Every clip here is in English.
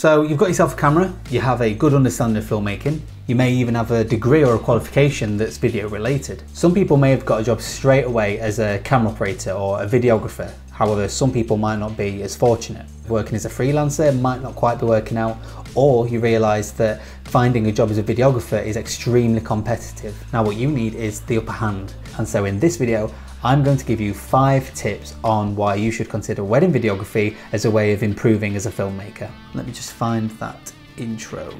So you've got yourself a camera, you have a good understanding of filmmaking, you may even have a degree or a qualification that's video related. Some people may have got a job straight away as a camera operator or a videographer. However, some people might not be as fortunate. Working as a freelancer might not quite be working out, or you realise that finding a job as a videographer is extremely competitive. Now what you need is the upper hand. And so in this video, I'm going to give you five tips on why you should consider wedding videography as a way of improving as a filmmaker. Let me just find that intro.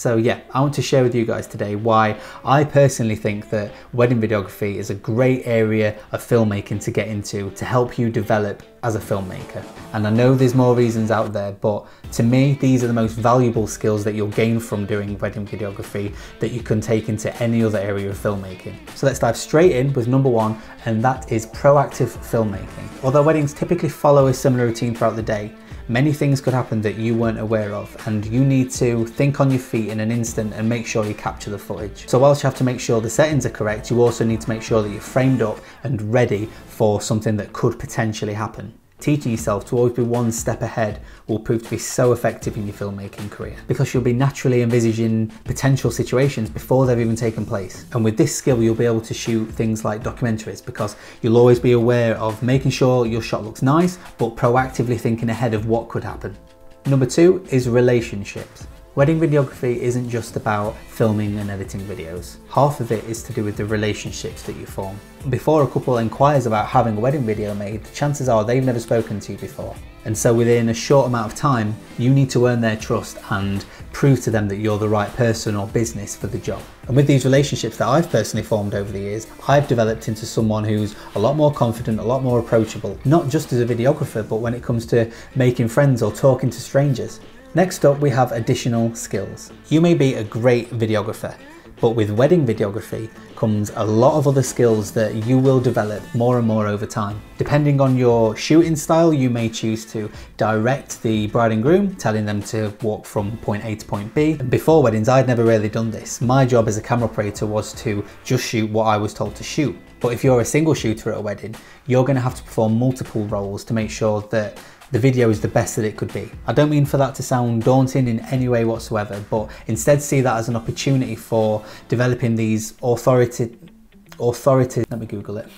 So yeah, I want to share with you guys today why I personally think that wedding videography is a great area of filmmaking to get into to help you develop as a filmmaker. And I know there's more reasons out there, but to me, these are the most valuable skills that you'll gain from doing wedding videography that you can take into any other area of filmmaking. So let's dive straight in with number one, and that is proactive filmmaking. Although weddings typically follow a similar routine throughout the day, many things could happen that you weren't aware of and you need to think on your feet in an instant and make sure you capture the footage. So whilst you have to make sure the settings are correct, you also need to make sure that you're framed up and ready for something that could potentially happen. Teaching yourself to always be one step ahead will prove to be so effective in your filmmaking career because you'll be naturally envisaging potential situations before they've even taken place. And with this skill, you'll be able to shoot things like documentaries because you'll always be aware of making sure your shot looks nice, but proactively thinking ahead of what could happen. Number two is relationships. Wedding videography isn't just about filming and editing videos. Half of it is to do with the relationships that you form. Before a couple inquires about having a wedding video made, chances are they've never spoken to you before. And so within a short amount of time, you need to earn their trust and prove to them that you're the right person or business for the job. And with these relationships that I've personally formed over the years, I've developed into someone who's a lot more confident, a lot more approachable, not just as a videographer, but when it comes to making friends or talking to strangers. Next up, we have additional skills. You may be a great videographer, but with wedding videography comes a lot of other skills that you will develop more and more over time. Depending on your shooting style, you may choose to direct the bride and groom, telling them to walk from point A to point B. Before weddings, I'd never really done this. My job as a camera operator was to just shoot what I was told to shoot. But if you're a single shooter at a wedding, you're gonna have to perform multiple roles to make sure that the video is the best that it could be. I don't mean for that to sound daunting in any way whatsoever, but instead see that as an opportunity for developing these authoritative, authoritative, let me Google it,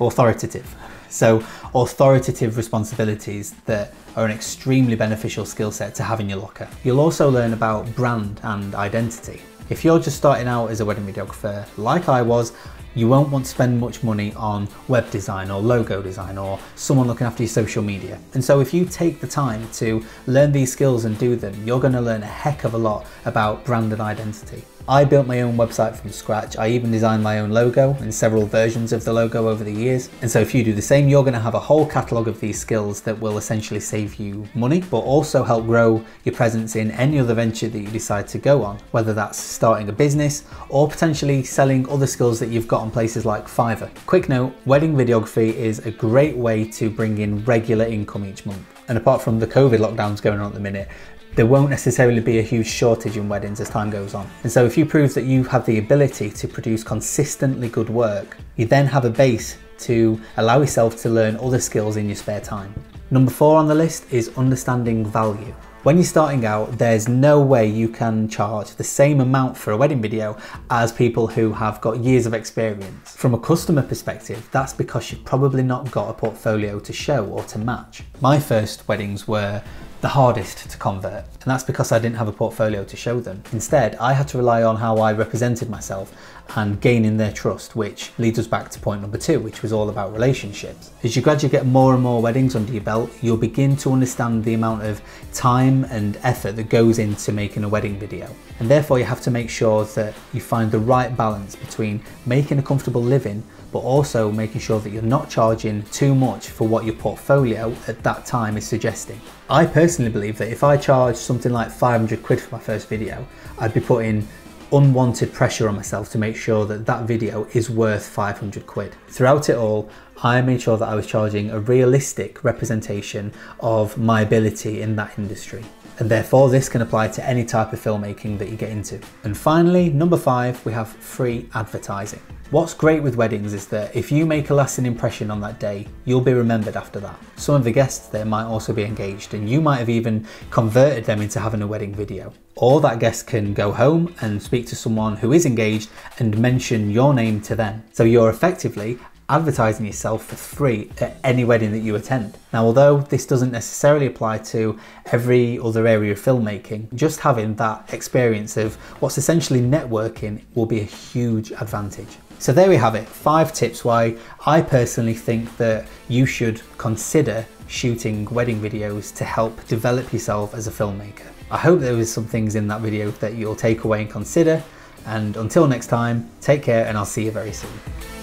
authoritative. So authoritative responsibilities that are an extremely beneficial skill set to have in your locker. You'll also learn about brand and identity. If you're just starting out as a wedding videographer, like I was, you won't want to spend much money on web design or logo design or someone looking after your social media. And so if you take the time to learn these skills and do them, you're going to learn a heck of a lot about brand and identity. I built my own website from scratch. I even designed my own logo and several versions of the logo over the years. And so if you do the same, you're gonna have a whole catalog of these skills that will essentially save you money, but also help grow your presence in any other venture that you decide to go on, whether that's starting a business or potentially selling other skills that you've got on places like Fiverr. Quick note, wedding videography is a great way to bring in regular income each month. And apart from the COVID lockdowns going on at the minute, there won't necessarily be a huge shortage in weddings as time goes on. And so if you prove that you have the ability to produce consistently good work, you then have a base to allow yourself to learn other skills in your spare time. Number four on the list is understanding value. When you're starting out, there's no way you can charge the same amount for a wedding video as people who have got years of experience. From a customer perspective, that's because you've probably not got a portfolio to show or to match. My first weddings were the hardest to convert, and that's because I didn't have a portfolio to show them. Instead, I had to rely on how I represented myself and gaining their trust, which leads us back to point number two, which was all about relationships. As you gradually get more and more weddings under your belt, you'll begin to understand the amount of time and effort that goes into making a wedding video. And therefore, you have to make sure that you find the right balance between making a comfortable living but also making sure that you're not charging too much for what your portfolio at that time is suggesting. I personally believe that if I charge something like 500 quid for my first video, I'd be putting unwanted pressure on myself to make sure that that video is worth 500 quid. Throughout it all, I made sure that I was charging a realistic representation of my ability in that industry. and therefore this can apply to any type of filmmaking that you get into. And finally, number five, we have free advertising. What's great with weddings is that if you make a lasting impression on that day, you'll be remembered after that. Some of the guests there might also be engaged and you might have even converted them into having a wedding video. Or that guest can go home and speak to someone who is engaged and mention your name to them. So you're effectively advertising yourself for free at any wedding that you attend. Now, although this doesn't necessarily apply to every other area of filmmaking, just having that experience of what's essentially networking will be a huge advantage. So there we have it, five tips why I personally think that you should consider shooting wedding videos to help develop yourself as a filmmaker. I hope there was some things in that video that you'll take away and consider. And until next time, take care and I'll see you very soon.